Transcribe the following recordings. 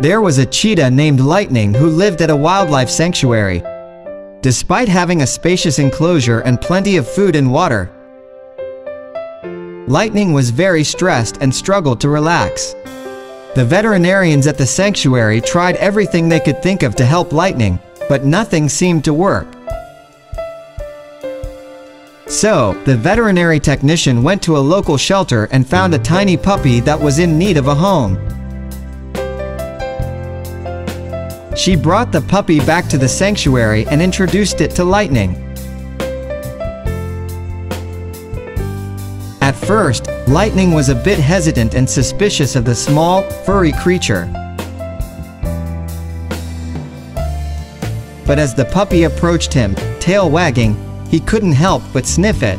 There was a cheetah named Lightning who lived at a wildlife sanctuary. Despite having a spacious enclosure and plenty of food and water, Lightning was very stressed and struggled to relax. The veterinarians at the sanctuary tried everything they could think of to help Lightning, but nothing seemed to work. So, the veterinary technician went to a local shelter and found a tiny puppy that was in need of a home. She brought the puppy back to the sanctuary and introduced it to Lightning. At first, Lightning was a bit hesitant and suspicious of the small, furry creature. But as the puppy approached him, tail wagging, he couldn't help but sniff it.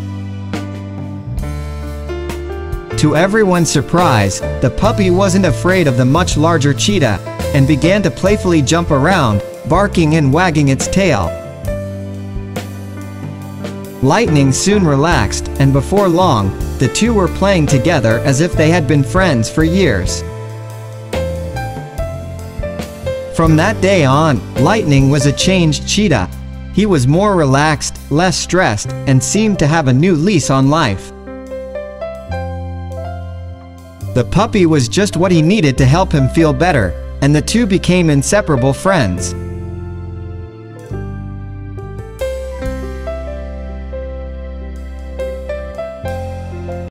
To everyone's surprise, the puppy wasn't afraid of the much larger cheetah, and began to playfully jump around, barking and wagging its tail. Lightning soon relaxed, and before long, the two were playing together as if they had been friends for years. From that day on, Lightning was a changed cheetah. He was more relaxed, less stressed, and seemed to have a new lease on life. The puppy was just what he needed to help him feel better, and the two became inseparable friends.